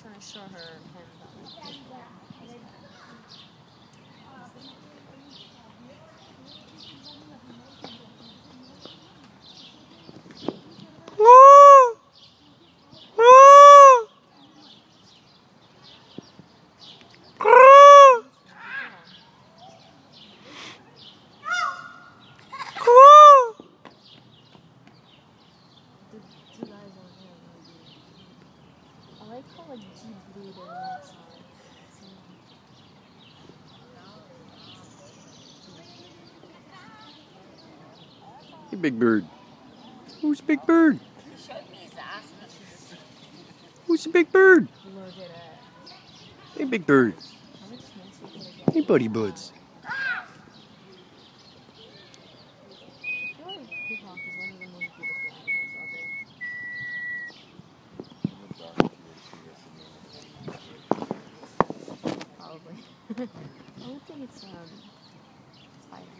trying to show her him See? Big bird. Who's big bird? Who's the big bird? Hey, big bird. Hey, buddy buds. I would think it's um spider.